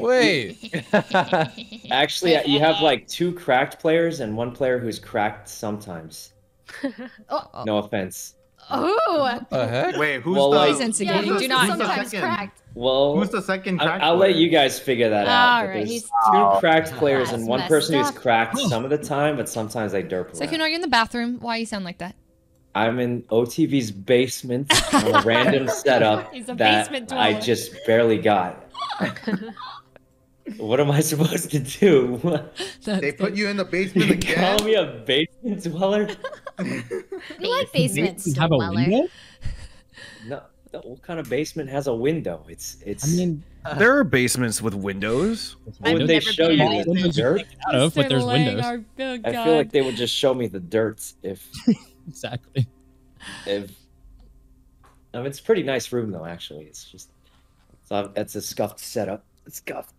Wait. Actually, you have like two cracked players and one player who's cracked sometimes. Oh. No offense. Oh. The heck? Wait, who's Well, the? like- Yeah, instigating. who's Do not- who's sometimes second? cracked. Well, Who's the second I- cracked I'll let you guys figure that out. All but right, there's he's- two cracked players That's and one messed person who's cracked some of the time, but sometimes they derp So, around. are you're in the bathroom? Why you sound like that? I'm in OTV's basement on a random setup He's a that basement I just barely got. What am I supposed to do? They put you in the basement you again. call me a basement dweller? We like basements, Basement have a window? No, no, what kind of basement has a window? It's it's. I mean, There are basements with windows. would I've they never show been you in the windows you dirt? take out of, but there's windows. Oh, I feel like they would just show me the dirt if Exactly. if. I mean, it's a pretty nice room though. Actually, it's just it's a, it's a scuffed setup. It's scuffed.